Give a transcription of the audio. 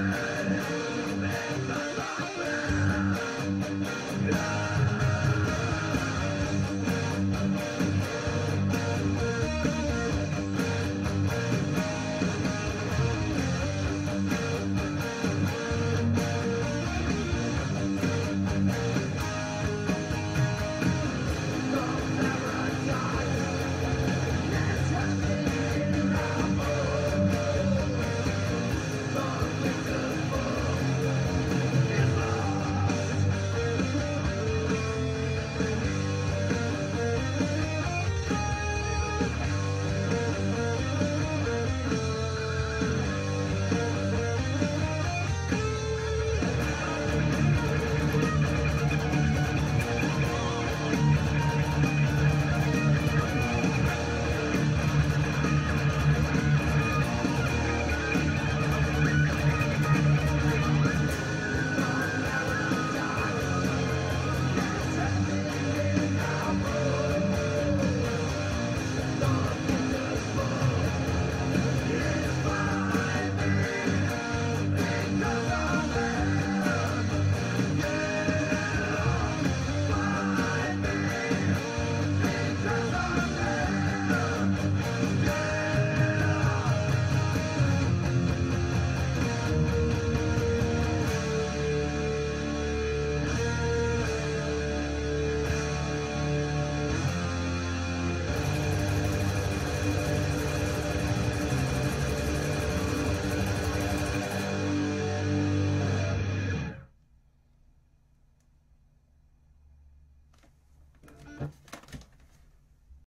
Amen.